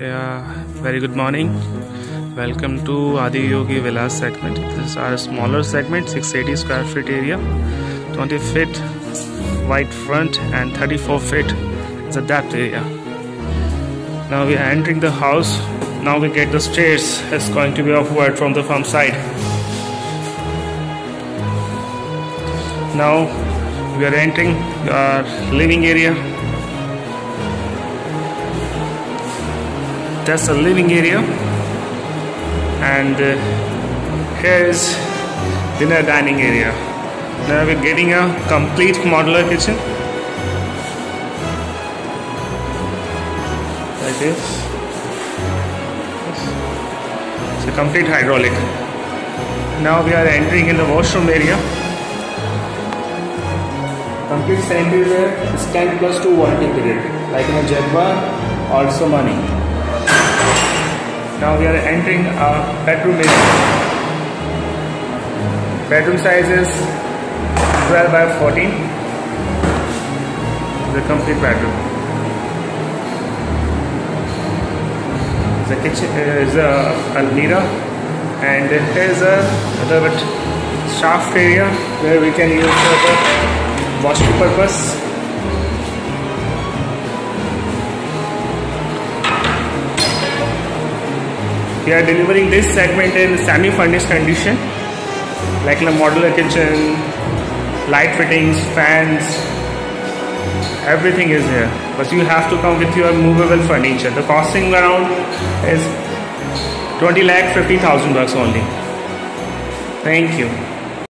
Yeah, very good morning. Welcome to Adiyogi Villas segment. This is our smaller segment, 680 square feet area, 20 feet wide front and 34 feet is a depth area. Now we are entering the house. Now we get the stairs. It's going to be upward from the farm side. Now we are entering our living area that's a living area. And uh, here is dinner dining area. Now we're getting a complete modular kitchen. Like this. It's a complete hydraulic. Now we are entering in the washroom area. Complete sanitary is 10 plus 2 warranty period. Like in a Jaquar also money now we are entering a bedroom area. Bedroom size is 12 by 14. The complete bedroom. The kitchen uh, is a almirah and there is a little bit shaft area where we can use for the washing purpose we are delivering this segment in semi-furnished condition like a modular kitchen light fittings fans everything is here. But you have to come with your movable furniture. The costing around is 20 lakh 50,000 bucks only. Thank you